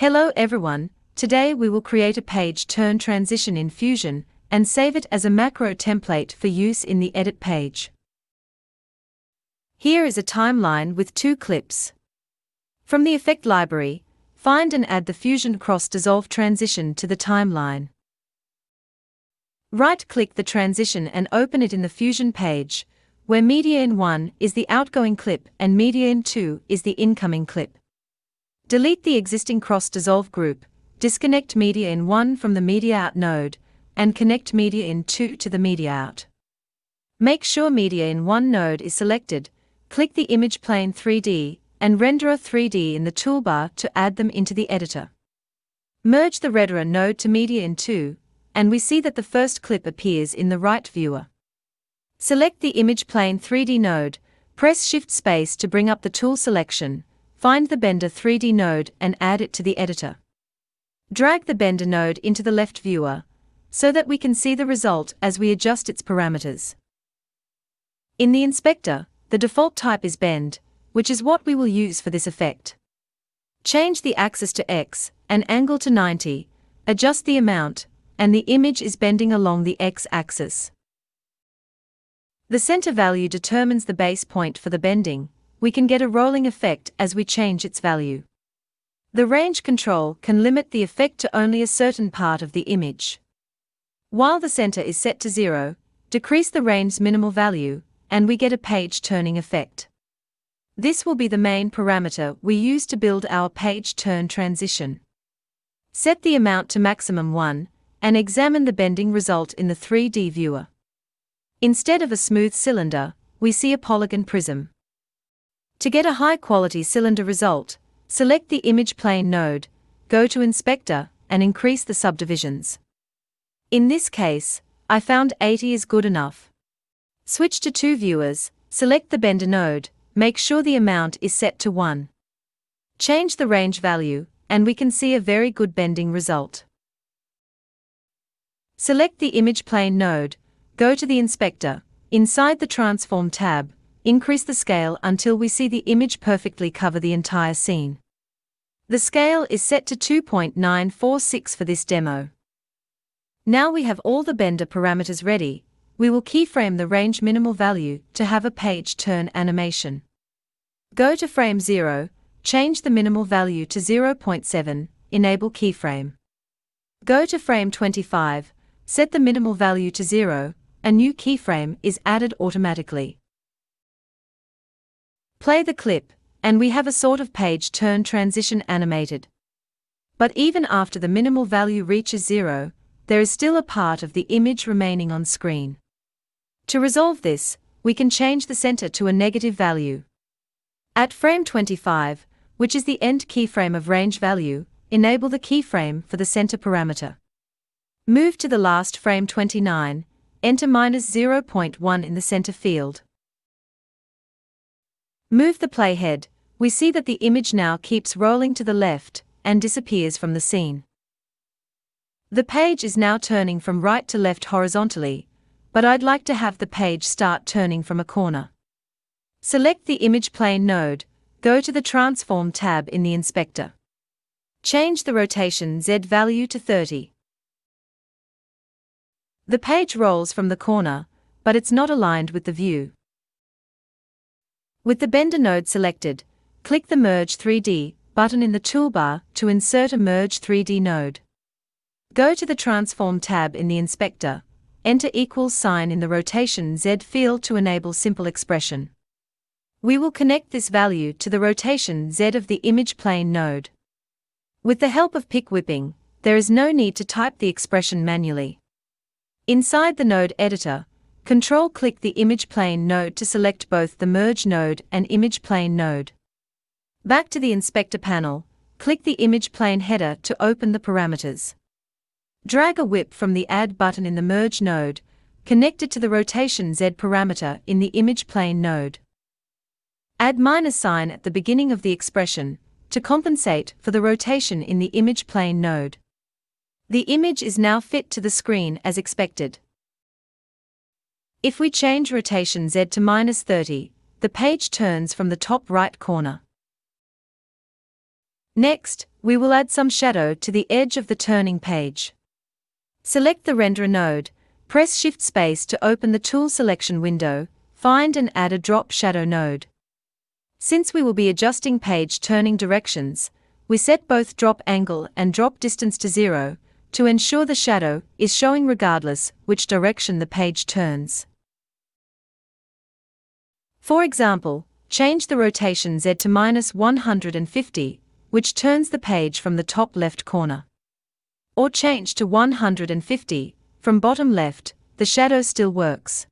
Hello everyone, today we will create a page turn transition in Fusion and save it as a macro template for use in the edit page. Here is a timeline with two clips. From the effect library, find and add the Fusion Cross Dissolve transition to the timeline. Right-click the transition and open it in the Fusion page, where Media in 1 is the outgoing clip and Media in 2 is the incoming clip. Delete the existing Cross Dissolve group, disconnect Media in 1 from the Media Out node, and connect Media in 2 to the Media Out. Make sure Media in 1 node is selected, click the image plane 3D, and Renderer 3D in the toolbar to add them into the editor. Merge the Renderer node to Media in 2, and we see that the first clip appears in the right viewer. Select the image plane 3D node, press Shift Space to bring up the tool selection, find the Bender 3D node and add it to the editor. Drag the Bender node into the left viewer, so that we can see the result as we adjust its parameters. In the inspector, the default type is bend, which is what we will use for this effect. Change the axis to X, and angle to 90, adjust the amount, and the image is bending along the X axis. The center value determines the base point for the bending, we can get a rolling effect as we change its value. The range control can limit the effect to only a certain part of the image. While the center is set to zero, decrease the range's minimal value, and we get a page turning effect. This will be the main parameter we use to build our page turn transition. Set the amount to maximum 1, and examine the bending result in the 3D viewer. Instead of a smooth cylinder, we see a polygon prism. To get a high quality cylinder result, select the image plane node, go to Inspector, and increase the subdivisions. In this case, I found 80 is good enough. Switch to two viewers, select the Bender node, make sure the amount is set to 1. Change the range value, and we can see a very good bending result. Select the image plane node, Go to the inspector. Inside the Transform tab, increase the scale until we see the image perfectly cover the entire scene. The scale is set to 2.946 for this demo. Now we have all the Bender parameters ready, we will keyframe the range minimal value to have a page turn animation. Go to frame 0, change the minimal value to 0.7, enable keyframe. Go to frame 25, set the minimal value to 0, a new keyframe is added automatically. Play the clip, and we have a sort of page turn transition animated. But even after the minimal value reaches zero, there is still a part of the image remaining on screen. To resolve this, we can change the center to a negative value. At frame 25, which is the end keyframe of range value, enable the keyframe for the center parameter. Move to the last frame 29, enter minus 0.1 in the center field. Move the playhead, we see that the image now keeps rolling to the left and disappears from the scene. The page is now turning from right to left horizontally, but I'd like to have the page start turning from a corner. Select the image plane node, go to the Transform tab in the inspector. Change the rotation Z value to 30. The page rolls from the corner, but it's not aligned with the view. With the Bender node selected, click the Merge 3D button in the toolbar to insert a Merge 3D node. Go to the Transform tab in the inspector, enter equals sign in the Rotation Z field to enable simple expression. We will connect this value to the rotation Z of the image plane node. With the help of pick whipping, there is no need to type the expression manually. Inside the node editor, Control-click the image plane node to select both the merge node and image plane node. Back to the inspector panel, click the image plane header to open the parameters. Drag a whip from the add button in the merge node, connect it to the rotation Z parameter in the image plane node. Add minus sign at the beginning of the expression to compensate for the rotation in the image plane node. The image is now fit to the screen as expected. If we change rotation Z to minus 30, the page turns from the top right corner. Next, we will add some shadow to the edge of the turning page. Select the renderer node, press Shift Space to open the tool selection window, find and add a drop shadow node. Since we will be adjusting page turning directions, we set both drop angle and drop distance to zero to ensure the shadow is showing regardless which direction the page turns. For example, change the rotation Z to minus 150, which turns the page from the top left corner. Or change to 150, from bottom left, the shadow still works.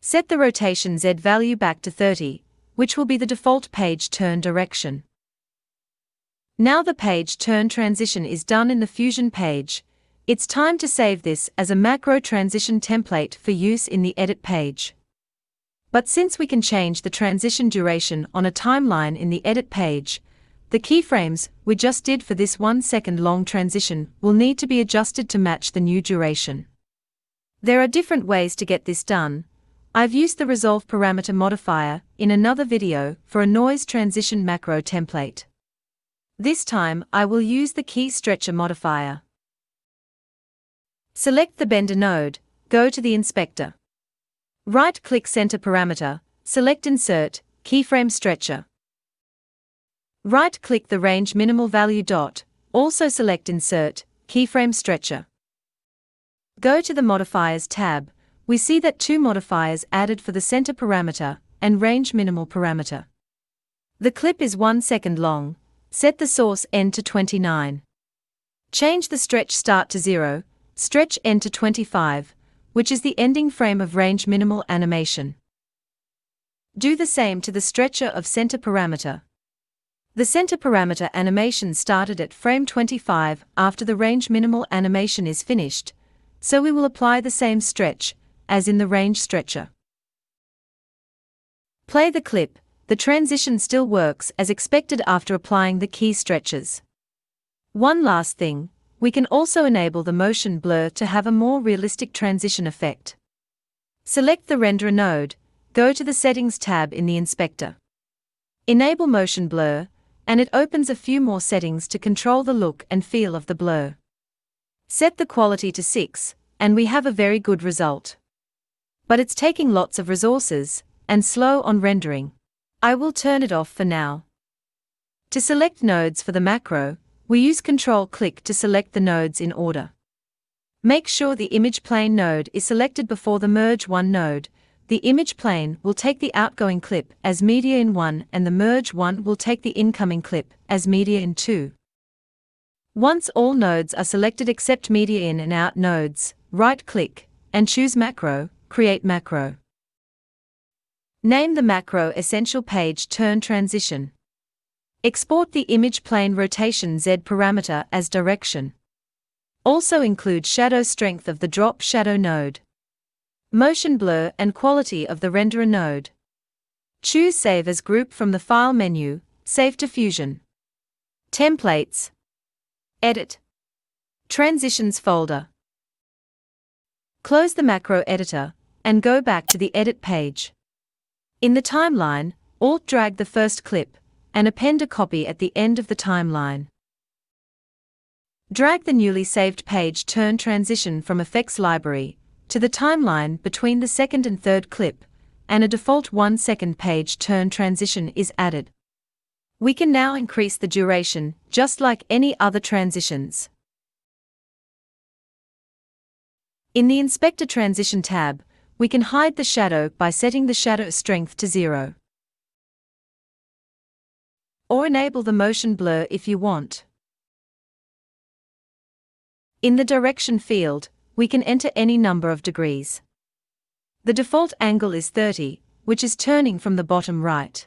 Set the rotation Z value back to 30, which will be the default page turn direction. Now the page turn transition is done in the Fusion page, it's time to save this as a macro transition template for use in the edit page. But since we can change the transition duration on a timeline in the edit page, the keyframes we just did for this one second long transition will need to be adjusted to match the new duration. There are different ways to get this done, I've used the resolve parameter modifier in another video for a noise transition macro template. This time I will use the key stretcher modifier. Select the bender node, go to the inspector. Right-click Center Parameter, select Insert, Keyframe Stretcher. Right-click the Range Minimal Value dot, also select Insert, Keyframe Stretcher. Go to the Modifiers tab, we see that two modifiers added for the center parameter and range minimal parameter. The clip is 1 second long, set the source end to 29. Change the stretch start to 0, stretch end to 25, which is the ending frame of range minimal animation. Do the same to the stretcher of center parameter. The center parameter animation started at frame 25 after the range minimal animation is finished, so we will apply the same stretch as in the range stretcher. Play the clip, the transition still works as expected after applying the key stretches. One last thing, we can also enable the motion blur to have a more realistic transition effect. Select the renderer node, go to the Settings tab in the inspector. Enable motion blur, and it opens a few more settings to control the look and feel of the blur. Set the quality to 6, and we have a very good result but it's taking lots of resources and slow on rendering. I will turn it off for now. To select nodes for the macro, we use Control click to select the nodes in order. Make sure the image plane node is selected before the merge 1 node. The image plane will take the outgoing clip as media in 1 and the merge 1 will take the incoming clip as media in 2. Once all nodes are selected except media in and out nodes, right click and choose macro Create macro. Name the macro Essential Page Turn Transition. Export the image plane rotation Z parameter as direction. Also include shadow strength of the drop shadow node. Motion blur and quality of the renderer node. Choose Save as Group from the File menu, Save to Fusion. Templates. Edit. Transitions folder. Close the macro editor, and go back to the edit page. In the timeline, Alt drag the first clip and append a copy at the end of the timeline. Drag the newly saved page turn transition from Effects Library to the timeline between the second and third clip, and a default 1 second page turn transition is added. We can now increase the duration, just like any other transitions. In the Inspector Transition tab, we can hide the shadow by setting the shadow strength to zero. Or enable the motion blur if you want. In the direction field, we can enter any number of degrees. The default angle is 30, which is turning from the bottom right.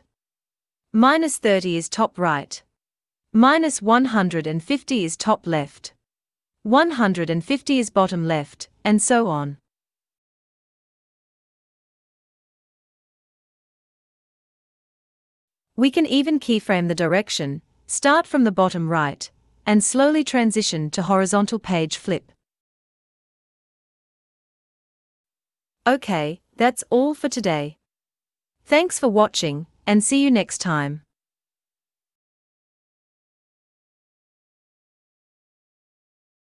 Minus 30 is top right. Minus 150 is top left. 150 is bottom left, and so on. We can even keyframe the direction, start from the bottom right, and slowly transition to horizontal page flip. Okay, that's all for today. Thanks for watching, and see you next time.